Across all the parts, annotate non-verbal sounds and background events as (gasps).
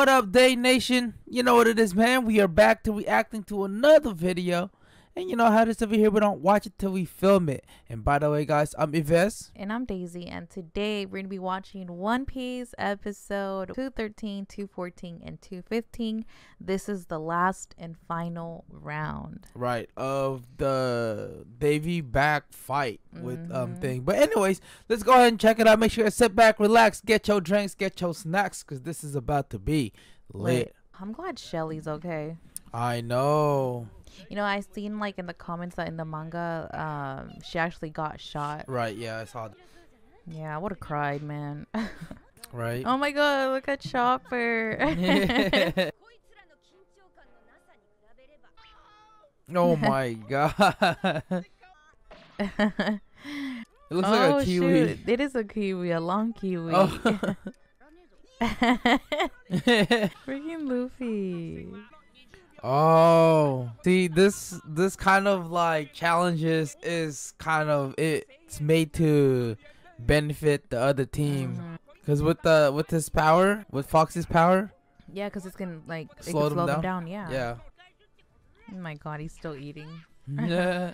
What up, Day Nation? You know what it is, man. We are back to reacting to another video. And you know how this over here, we don't watch it till we film it. And by the way, guys, I'm Yves. And I'm Deisi. And today we're going to be watching One Piece episode 213, 214, and 215. This is the last and final round. Right, of the Davy back fight with um thing. But anyways, let's go ahead and check it out. Make sure to sit back, relax, get your drinks, get your snacks, because this is about to be lit. Lit. I'm glad Shelly's okay. I know. You know, I seen like in the comments that in the manga, um, she actually got shot. Right, yeah, I saw that. Yeah, I would have cried, man. (laughs) Right? oh my god, look at Chopper. (laughs) (laughs) oh my god. it looks oh like a kiwi. shoot, it is a kiwi, a long kiwi. Oh. Freaking Luffy. Oh. See, this this kind of like challenges is kind of it's made to benefit the other team. Mhm. Cause with the with his power, with Fox's power, Yeah, because it's gonna like it Slow can them slow them down? down. Yeah. yeah. Oh my god, he's still eating. Yeah.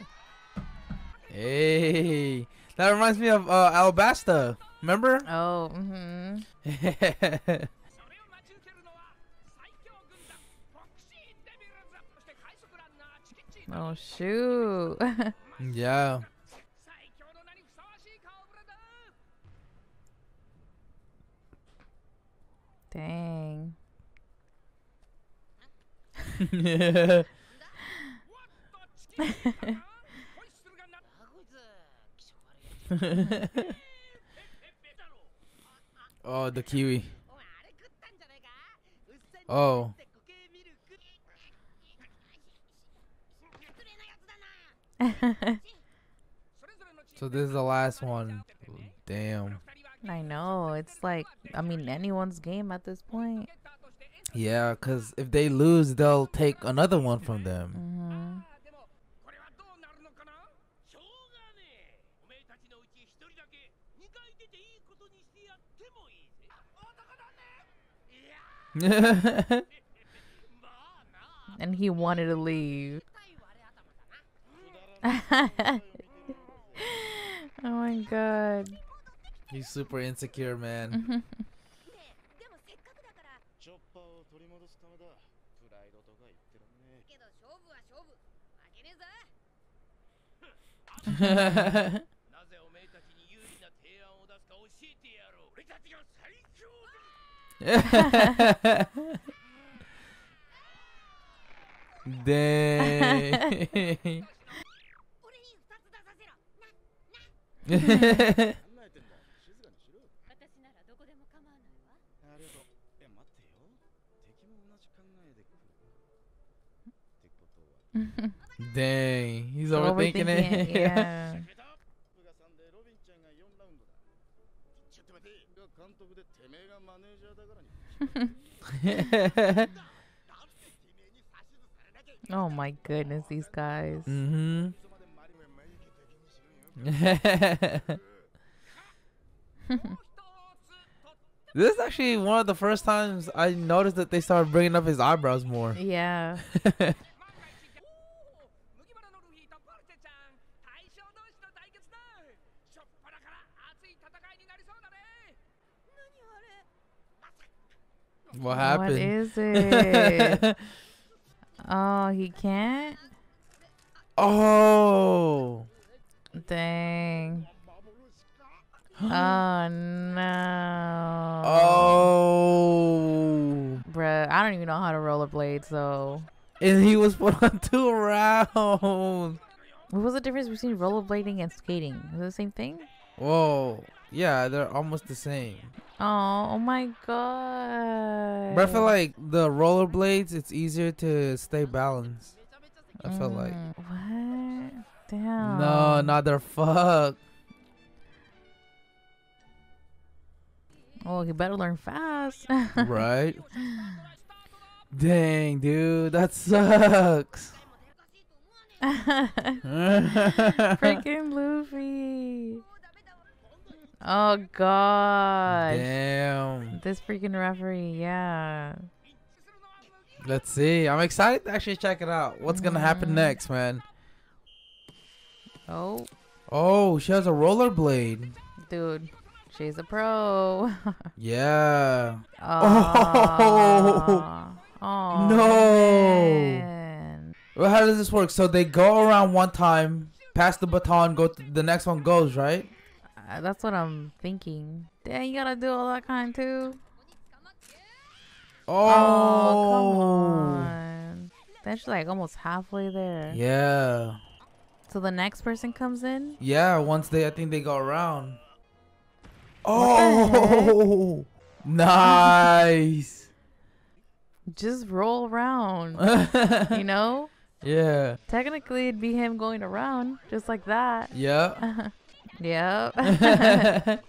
(laughs) hey, that reminds me of uh, Alabasta. Remember? Oh. hmm (laughs) Oh shoot. (laughs) yeah. Dang. (laughs) oh, the kiwi. Oh. so this is the last one. Damn. I know. It's like, I mean, anyone's game at this point. Yeah, because if they lose, they'll take another one from them. Mm-hmm. (laughs) and he wanted to leave. (laughs) oh my god. He's super insecure, man. (laughs) (laughs) Dang. (laughs) Dang, he's overthinking, it. (laughs) yeah. (laughs) oh my goodness, these guys. Mm-hmm. (laughs) this is actually one of the first times I noticed that they started bringing up his eyebrows more. Yeah. (laughs) What happened? What is (laughs) it? oh, he can't? Oh. Dang. (gasps) Oh no. Oh. Bruh, I don't even know how to rollerblade, so. And he was put on two rounds. What was the difference between rollerblading and skating? Is it the same thing? Whoa. Yeah, they're almost the same. Oh, oh my god. But I feel like the rollerblades, it's easier to stay balanced. I feel like. Mm, What? Damn. No, another fuck. Oh, you better learn fast. right? (laughs) Dang, dude, that sucks. (laughs) Freaking Luffy. Oh god. Damn. This freaking referee, yeah. Let's see. I'm excited to actually check it out. What's mm. gonna happen next, man? Oh, Oh, she has a rollerblade. dude. She's a pro. (laughs) Yeah. oh. (laughs) oh No. man. Well, how does this work? So they go around one time, pass the baton, go. Th- the next one goes right. Uh, That's what I'm thinking. Dang, you gotta do all that kind too. Oh. come on. Then she's like almost halfway there. Yeah. So the next person comes in. Yeah. Once they, I think they go around. Oh. Nice. (laughs) Just roll around. you (laughs) know? yeah. Technically, it'd be him going around just like that. Yeah. (laughs) yep.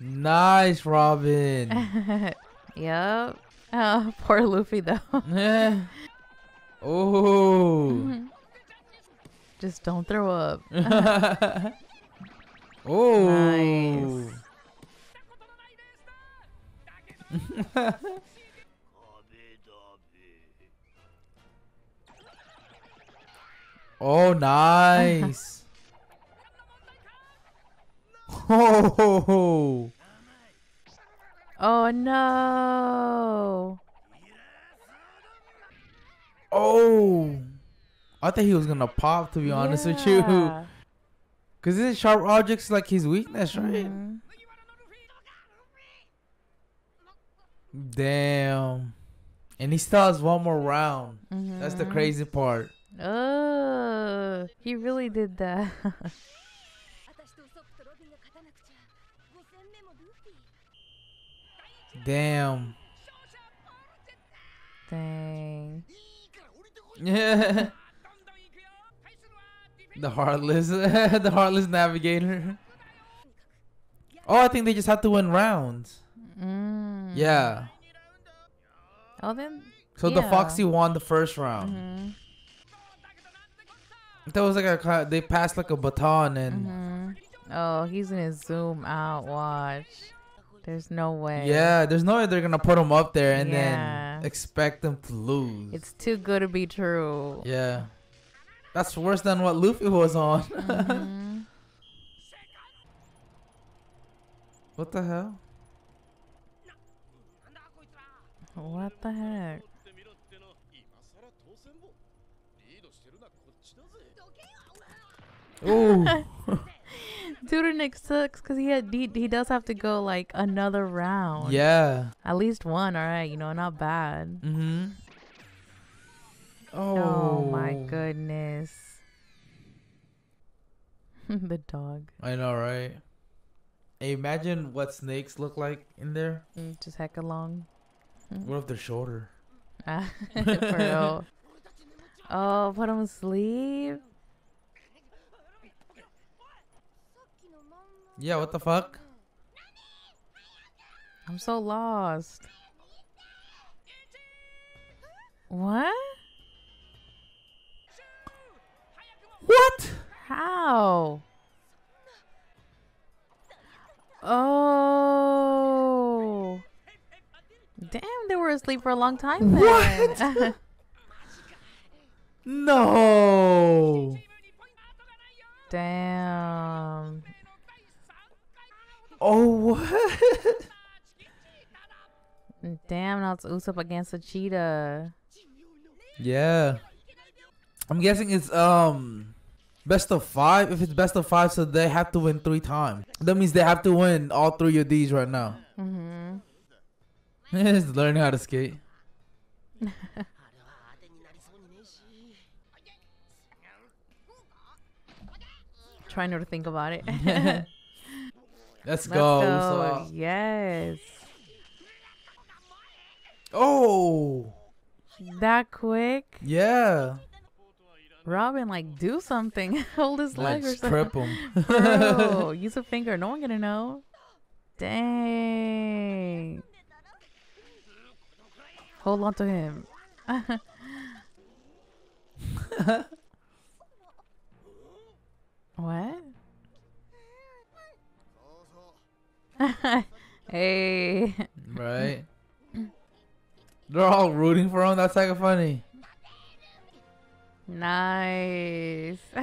nice, Robin. yep. Oh, poor Luffy though. yeah. oh. Just don't throw up. oh. (laughs) (laughs) Nice. oh, nice. oh. (laughs) Oh no. Oh. I thought he was gonna pop. To be honest with you, because (laughs) this sharp objects like his weakness, right? Mm-hmm. Damn. And he still has one more round. Mm-hmm. That's the mm-hmm. crazy part. Oh, he really did that. (laughs) Damn. Dang. (laughs) Yeah the heartless, (laughs) the heartless navigator. Oh, I think they just have to win rounds. Mm. Yeah. Oh, then. So the Foxy won the first round. Mhm. That was like a they passed like a baton and Mhm. Oh, he's gonna zoom out. Watch. There's no way. yeah, there's no way they're gonna put him up there and Yeah. then expect them to lose. It's too good to be true. yeah, that's worse than what Luffy was on. Mm-hmm. (laughs) what the hell? What the heck? Ooh. (laughs) (laughs) Dudenick sucks because he had he, he does have to go like another round. Yeah. At least one. All right, you know, not bad. Mm-hmm. Oh, oh my oh. goodness. (laughs) the dog. I know, right? Imagine what snakes look like in there. Mm, just heck along. Hmm. What if they're shorter? (laughs) For real. Oh, put him asleep. Yeah, what the fuck? I'm so lost. What? What? How? Oh. Damn, they were asleep for a long time then. What? (laughs) No. Damn. Oh, what? Damn, now it's Usopp against a cheetah. yeah. I'm guessing it's um best of five. If it's best of five, so they have to win three times. That means they have to win all three of these right now. Mm-hmm. Just (laughs) learning how to skate. (laughs) Try not to think about it. (laughs) Let's, Let's go. go. So. Yes. Oh. That quick? Yeah. Robin, like, do something. (laughs) Hold his leg or Let's something. trip him. (laughs) Bro, use a finger. No one gonna know. Dang. Hold on to him. (laughs) what? hey. Right? They're all rooting for him. That's like funny. Nice. (laughs)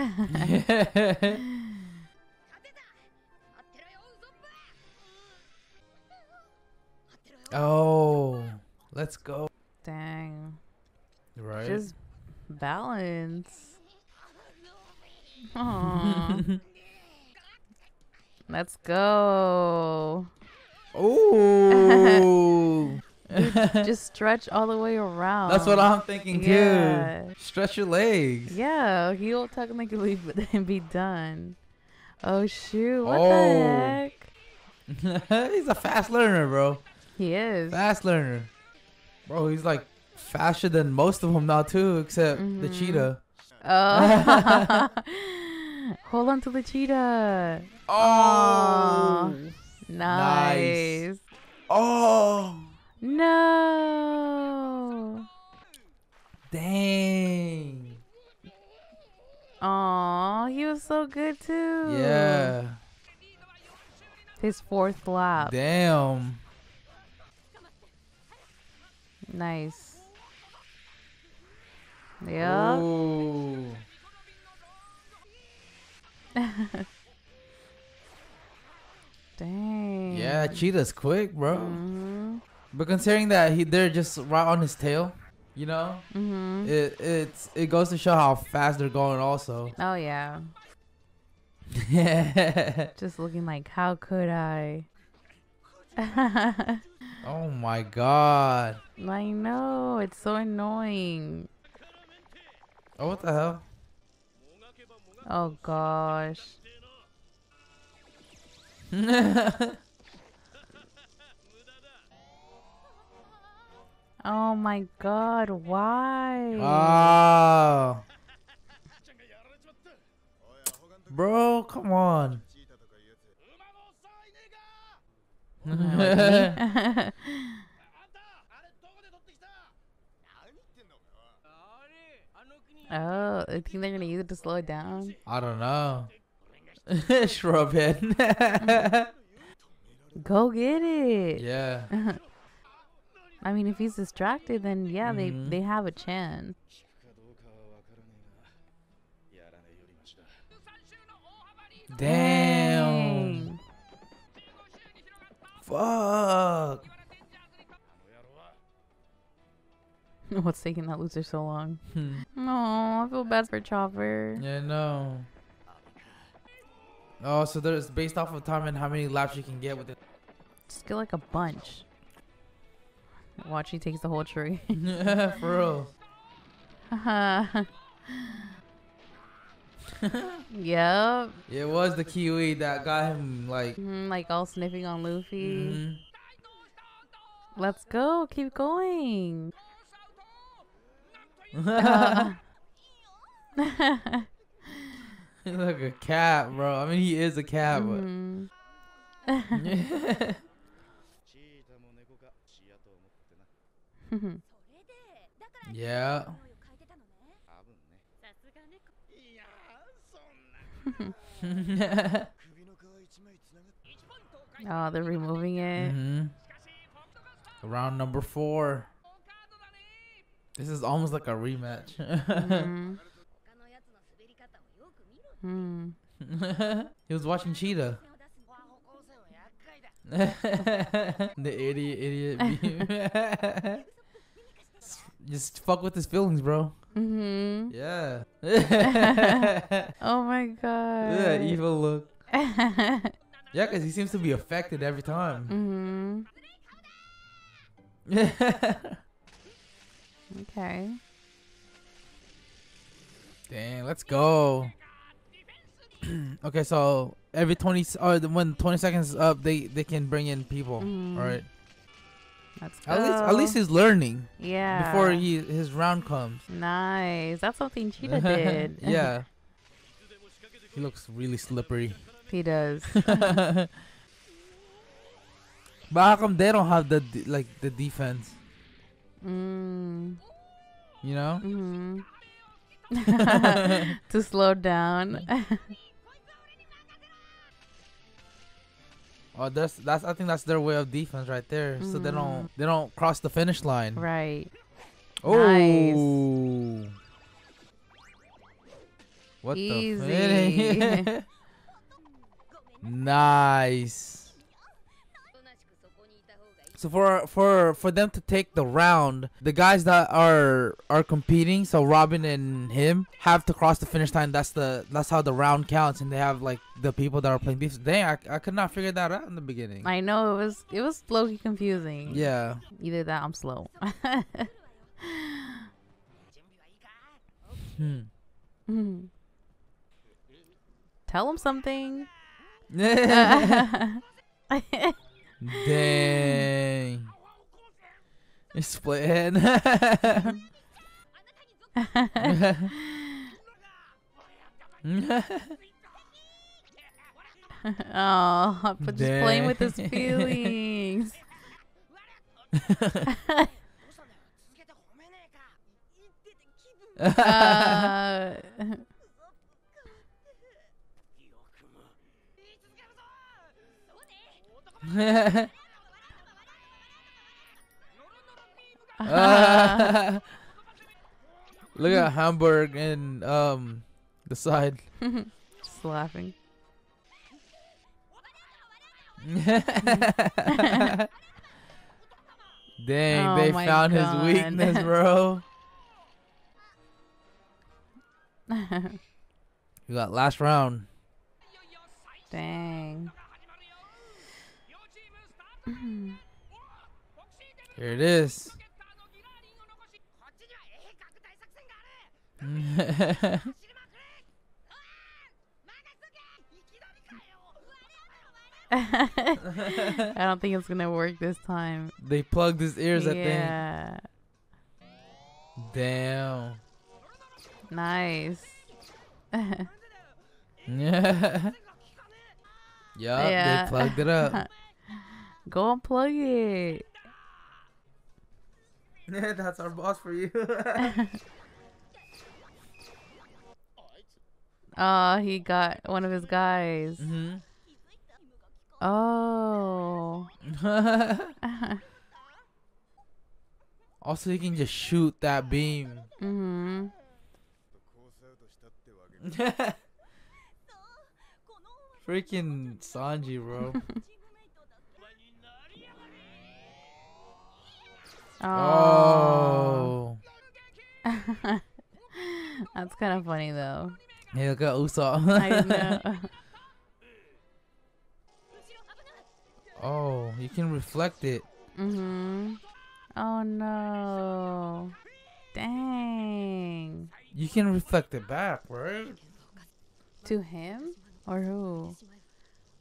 oh, let's go. Dang. Right. Just balance. (laughs) Let's go. Oh. (laughs) (laughs) Just stretch all the way around. That's what I'm thinking too. Yeah. Stretch your legs. Yeah, he'll technically b- be done. Oh shoot! What Oh. the heck? (laughs) he's a fast learner, bro. He is. Fast learner. Bro, he's like faster than most of them now too, except the Mhm. cheetah. Oh. (laughs) Hold on to the cheetah. Aw. Nice. Oh. No. Dang. Aw, he was so good too. Yeah. His fourth lap. Damn. Nice. Yeah. (laughs) Dang. Yeah, cheetah's quick, bro. Mhm. But considering that he they're just right on his tail, you know, Mhm. it it's it goes to show how fast they're going. Also. Oh yeah. Yeah. (laughs) Just looking like, how could I? (laughs) oh my god. I know it's so annoying. Oh, what the hell? Oh gosh. (laughs) Oh my god, why? Ah. Bro, come on. (laughs) oh, I think they're gonna use it to slow it down. I don't know. (laughs) Shrub head. (laughs) Go get it. Yeah. I mean, if he's distracted, then yeah, mm -hmm. they, mm-hmm. they have a chance. Damn. Fuck. (laughs) What's taking that loser so long? Hmm. No, I feel bad for Chopper. Yeah, no. Oh, so there's based off of time and how many laps you can get with it. Just get like a bunch. Watch, he takes the whole tree. (laughs) yeah, For real. (laughs) Uh, yep. It was the Kiwi that got him like. Mhm, like all sniffing on Luffy. mhm. Let's go. Keep going. (laughs) Uh, He's like a cat, bro. I mean, he is a cat, mhm. but. yeah. (laughs) oh, they're removing it. Mm -hmm. Round number four. This is almost like a rematch. mm (laughs) -hmm. he was watching Cheetah. (laughs) the idiot, idiot. Just fuck with his feelings, bro. Mhm. Yeah. (laughs) Oh my god. yeah, evil look. (laughs) Yeah, because he seems to be affected every time. mhm. (laughs) Okay. Dang, let's go. (clears throat) okay, so every 20 s- or when 20 seconds is up, they they can bring in people. Mhm. All right. Let's go. At least at least he's learning yeah. before he his round comes. Nice. That's something (laughs) Cheetah did. yeah. He looks really slippery. he does. (laughs) (laughs) but how come they don't have the like the defense? Mm. You know? hmm to slow down. Oh, that's that's. I think that's their way of defense right there. So they Mm. don't they don't cross the finish line. Right. Oh. (laughs) Nice. What Easy. the? nice. So for for for them to take the round, the guys that are are competing, so Robin and him have to cross the finish line. That's the that's how the round counts, and they have like the people that are playing defense. Dang, I, I could not figure that out in the beginning. I know it was it was slowly confusing. Yeah. Either that, I'm slow. (laughs) hmm. (laughs) Tell him something. (laughs) Dang. You're splitting. oh, just Dang. playing with his feelings. (laughs) (laughs) (laughs) uh, (laughs) look at Hamburg and um the side. (laughs) Just laughing. (laughs) Dang, oh they found God. his weakness, bro. you got last round. Dang. Mm-hmm. Here it is. (laughs) I don't think it's gonna work this time. They plugged his ears, at I think. Yeah. Damn. Nice. (laughs) yeah. (laughs) Yeah. they plugged it up. Go unplug it. (laughs) That's our boss for you. (laughs) oh, he got one of his guys. Mm -hmm. Oh. (laughs) also, he can just shoot that beam. Mm hmm Freaking Sanji, bro. Oh. Oh. (laughs) That's kind of funny though. Hey, look at Usopp. I know. (laughs) oh, you can reflect it. mhm. Oh no. Dang. You can reflect it back, right? To him or who?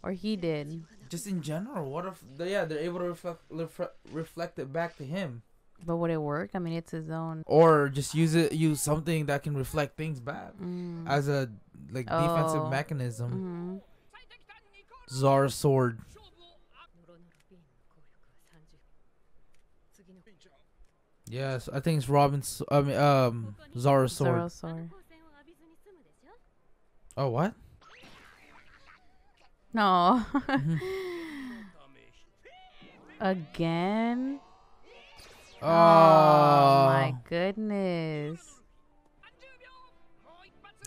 Or he did just in general, what if they, yeah they're able to reflect refre- reflect it back to him? But would it work? I mean, it's his own. Or just use it, use something that can reflect things back mm. as a like oh. defensive mechanism. Mm-hmm. Czar sword. Yes, I think it's Robin's. I mean, um, Zoro's sword. Sword. Oh, what? No. (laughs) Again? Oh. oh. my goodness.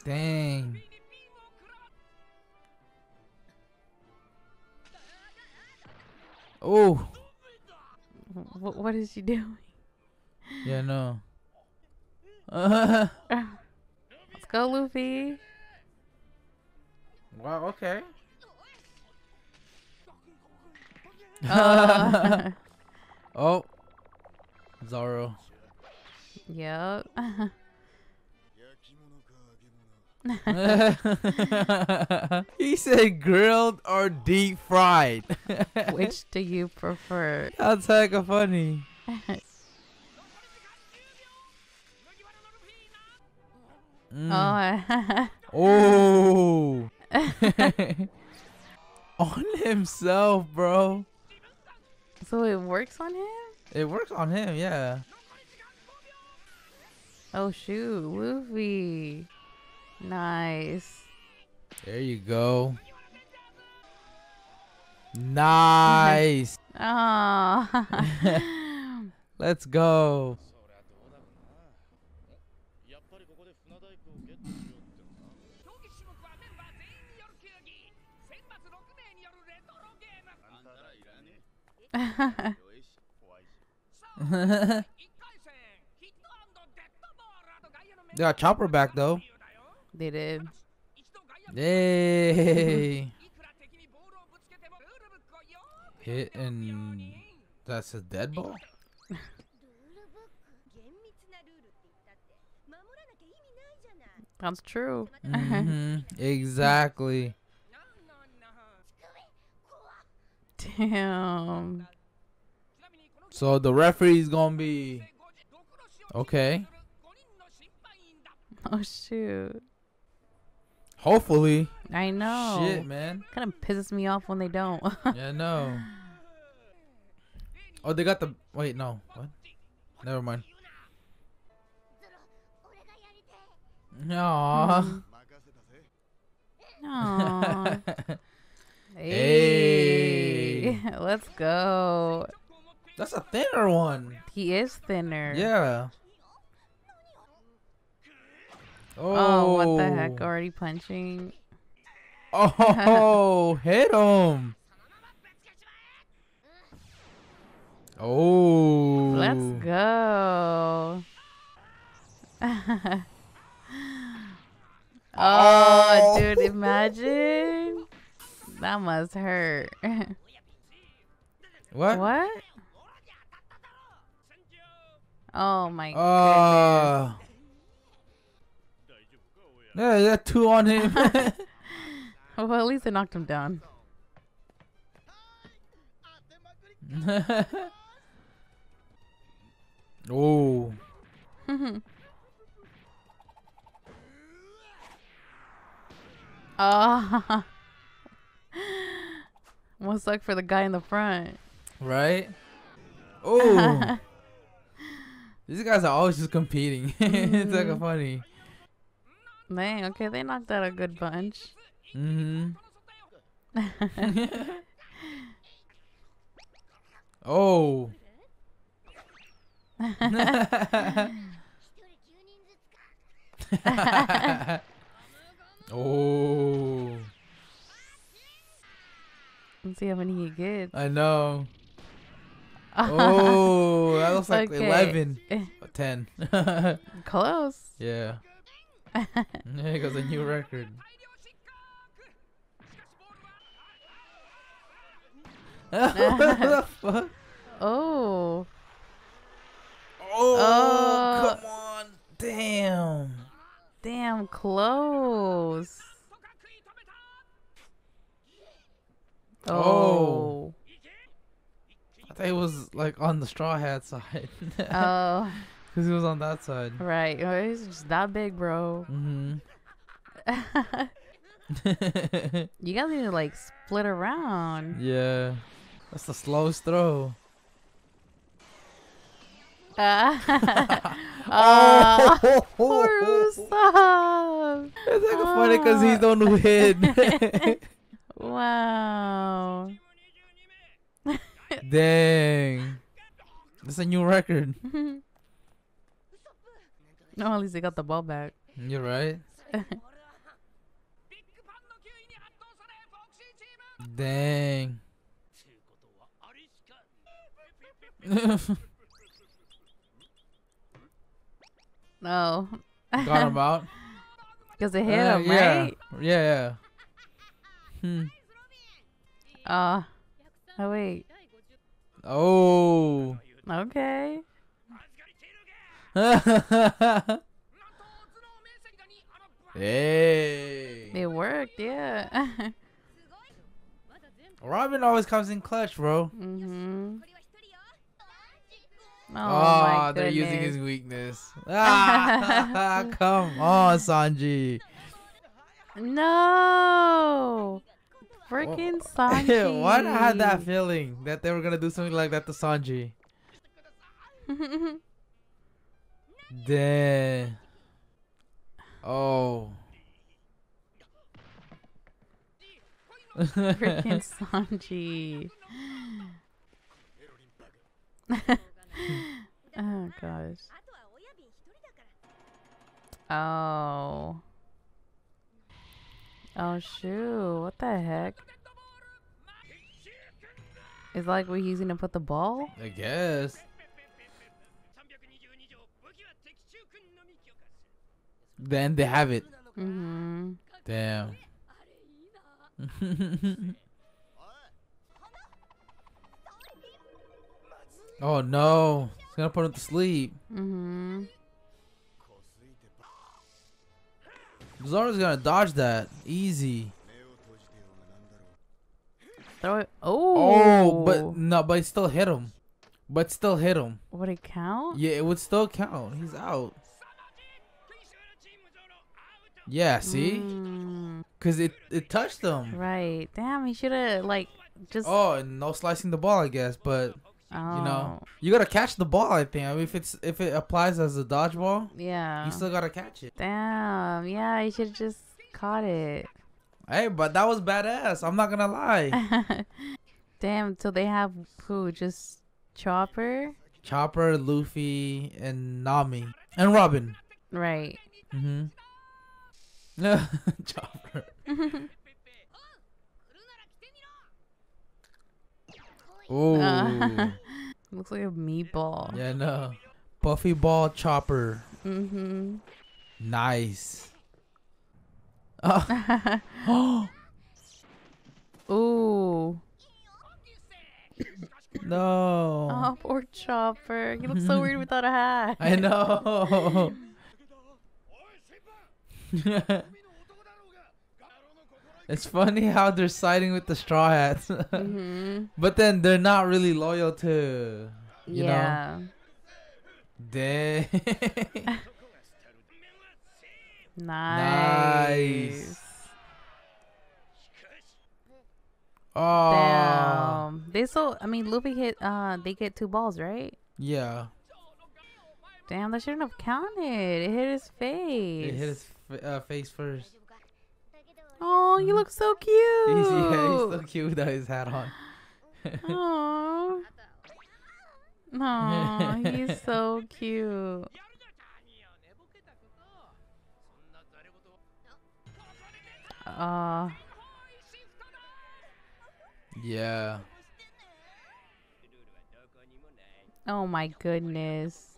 Dang. Oh. What what is she doing? Yeah, no. (laughs) Let's go, Luffy. Wow, okay. Uh. (laughs) oh. Zoro. Yep. (laughs) he said grilled or deep fried. (laughs) Which do you prefer? That's hecka funny. Oh. Mm. Oh. oh. On himself, bro so it works on him? It works on him, yeah. Oh, shoot. Luffy. Nice. There you go. Nice. (laughs) Oh. (laughs) (laughs) Let's go. (laughs) they got Chopper back though. They did. Yay! (laughs) Hit and that's a dead ball. (laughs) That's true. mm -hmm. Exactly. Damn. So the referee's gonna be okay. (laughs) Oh shoot. Hopefully. I know. Shit, man. Kind of pisses me off when they don't. (laughs) yeah, no. Oh, they got the wait. No, what? Never mind. No. No. Hmm. (laughs) hey. hey. Hey. (laughs) Let's go. That's a thinner one. He is thinner. Yeah. Oh, Oh, what the oh. heck? Already punching. Oh, (laughs) hit him. Oh. Let's go. oh, (laughs) Oh. dude, oh. imagine. That must hurt. What? what? Oh my Uh. Yeah, that two on him. (laughs) (laughs) Well, at least it knocked him down. (laughs) oh. oh. Must suck for the guy in the front. Right? (laughs) Oh. These guys are always just competing. (laughs) it's like a mm-hmm. funny. Man, okay, they knocked out a good bunch. Mm hmm (laughs) oh. oh. Let's see how many he gets. I know oh, that looks like okay. 11. Eh. 10. (laughs) Close. Yeah. it goes a new record. (laughs) oh. oh. Oh, come on. Damn. Damn, close. Oh. oh. He was like on the straw hat side. Oh, (laughs) Because he was on that side. right. Oh, He's just that big, bro. Mm-hmm. (laughs) you guys need to like split around. yeah. That's the slowest throw. Uh, (laughs) Oh, oh, poor Usopp. It's like funny because he's the one who hit. Wow. Dang. That's a new record. (laughs) no, at least they got the ball back. You're right. Dang. (laughs) no. Got him out. (laughs) Cause they hit uh, him, yeah. right? Yeah. yeah. Hmm. Uh, oh wait. Oh. Okay. (laughs) hey. It worked, yeah. (laughs) Robin always comes in clutch, bro. Mm -hmm. Oh, oh they're using his weakness. (laughs) Ah, come on, Sanji. No. Freaking Sanji. (laughs) What I had that feeling that they were gonna do something like that to Sanji? (laughs) Damn. Oh. Freaking (laughs) Sanji. oh gosh. Oh. Oh shoot, what the heck? It's like we're using to put the ball? I guess. Then they have it. Mm-hmm. Damn. (laughs) oh no. It's gonna put him to sleep. Mm-hmm. Zoro's gonna dodge that. Easy. Throw it. Oh. Oh, but no, but it still hit him. But still hit him. Would it count? Yeah, it would still count. He's out. Yeah, see? Mm. Cause it it touched him. Right. Damn, he should have like just. Oh, no slicing the ball, I guess, but oh. you know, you gotta catch the ball. I think. I mean, if it's if it applies as a dodgeball, Yeah. you still gotta catch it. Damn. Yeah, you should have just caught it. Hey, but that was badass. I'm not gonna lie. (laughs) Damn. So they have who? Just Chopper? Chopper, Luffy, and Nami, and Robin. Right. Mm-hmm. (laughs) Chopper. (laughs) Oh. Uh, (laughs) looks like a meatball. yeah, no. Buffy ball chopper. Mm-hmm. Nice. Oh. (laughs) Ooh. no. (laughs) Oh, poor Chopper. He looks so weird without a hat. I know. It's funny how they're siding with the straw hats. (laughs) mm-hmm. but then they're not really loyal to you know. Yeah. Dang. (laughs) Nice. Oh. Damn. They so I mean Luffy hit uh they get two balls, right? Yeah. Damn, that shouldn't have counted. It hit his face. It hit his f- uh, face first. Oh, you look so cute. He's, (laughs) yeah, he's so cute without his hat on. Oh. (laughs) Aw, he's so cute. Uh, yeah. Oh my goodness.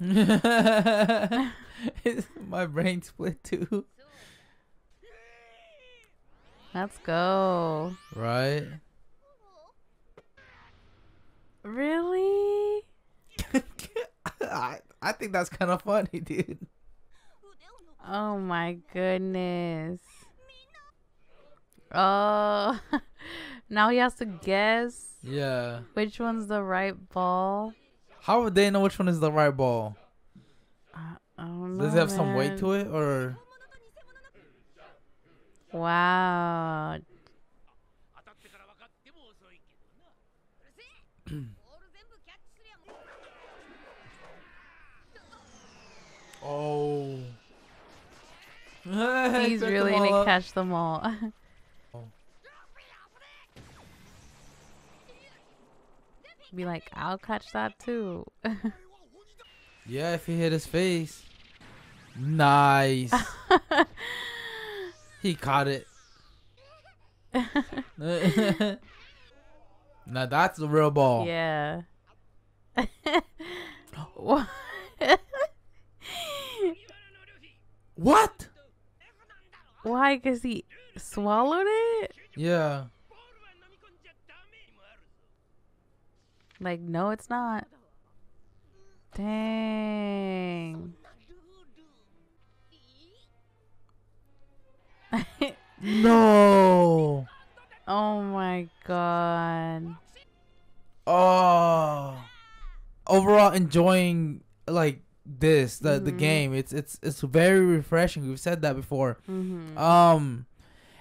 (laughs) My brain split too. Let's go. Right? Really? (laughs) I, I think that's kind of funny, dude. Oh my goodness. Oh, (laughs) now he has to guess Yeah. which one's the right ball. How would they know which one is the right ball? I, I don't know. Does it have man. some weight to it or? Wow. oh. (laughs) He's really gonna catch them all. (laughs) Be like, I'll catch that too. (laughs) Yeah, if he hit his face. Nice. (laughs) he caught it. (laughs) now that's the real ball. yeah. What? What? Why? Cause he swallowed it? Yeah. Like, no, it's not. Dang. No. (laughs) oh my god. Oh. Overall, enjoying like this the the Mhm. game. It's it's it's very refreshing. We've said that before. Mm-hmm. Um,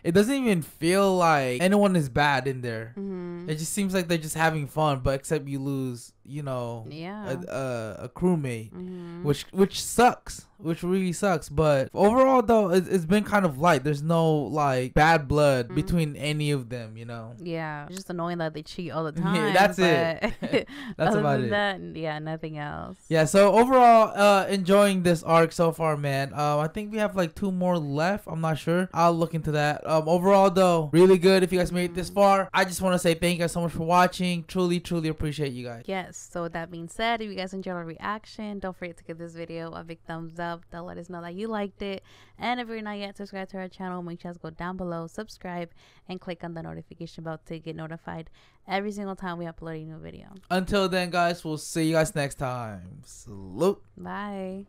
it doesn't even feel like anyone is bad in there. mm-hmm. It just seems like they're just having fun, but except you lose, you know, Yeah. a, a, a crewmate, Mhm. which which sucks, which really sucks. But overall, though, it, it's been kind of light. There's no like bad blood Mhm. between any of them. You know, Yeah, it's just annoying that they cheat all the (laughs) time. that's it. (laughs) That's (laughs) about it. That, yeah, nothing else. Yeah, so overall, uh, enjoying this arc so far, man. Um, I think we have like two more left. I'm not sure. I'll look into that. Um, overall though, really good. If you guys made it this far, I just want to say thank you guys so much for watching. Truly, truly appreciate you guys. Yes. So that being said, if you guys enjoyed our reaction, don't forget to give this video a big thumbs up. That let us know that you liked it. And if you're not yet subscribed to our channel, make sure to go down below, subscribe, and click on the notification bell to get notified every single time we upload a new video. Until then, guys, we'll see you guys next time. Salute. Bye.